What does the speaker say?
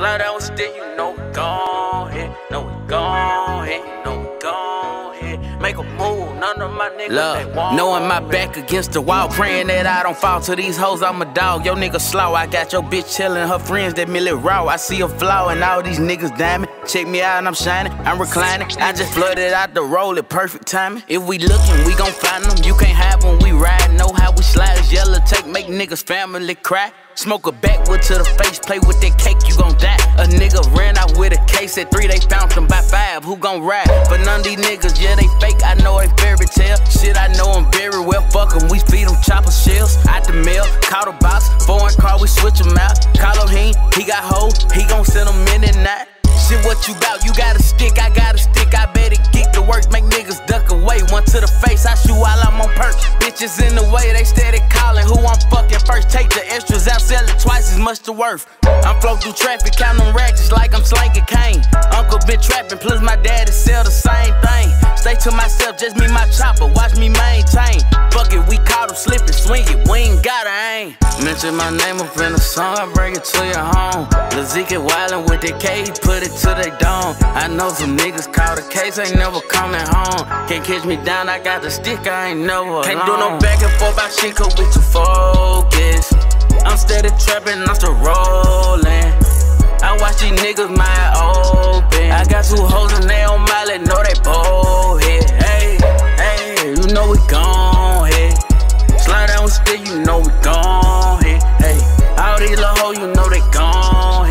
Slide down stick, you know we gone here. Know we you know we gone here. Make a move, none of my niggas they Look, want knowing my back against the wall, praying that I don't fall to these hoes. I'm a dog, yo nigga slow. I got your bitch chillin', her friends that merely raw. I see a flaw in all these niggas diamond. Check me out I'm shining, I'm reclining. I just flooded out the roll at perfect timing. If we lookin', we gon' find them. Niggas family cry. Smoke a backwood to the face, play with that cake, you gon' die. A nigga ran out with a case at three, they found him by five. Who gon' ride? But none of these niggas, yeah, they fake. I know they fairy tale. Shit, I know them very well. Fuck 'em, we feed them chopper shells. Out the mail, caught a box, foreign car, we switch 'em out. Call him, he he got hoe, he gon' send 'em in and out. Shit, what you bout? You got a stick, I got a stick. To the face, I shoot while I'm on perch. Bitches in the way, they steady calling. Who I'm fucking first? Take the extras out, sell it twice as much to worth. I'm flow through traffic, counting ratchets like I'm slanging cane. Uncle been trapping, plus my daddy sell the same thing. Stay to myself, just me, my chopper, watch me Mention my name up in the song, I bring it to your home. Zeke wildin' with the K, he put it to their dome. I know some niggas caught a case, ain't never coming home. Can't catch me down, I got the stick, I ain't never Can't do no back and forth about shit, cause we too focused. I'm steady trapping, I'm still rolling. I watch these niggas mind open. I got two hoes and Stick, you know we gone here. Hey, all these little hoes, you know they gone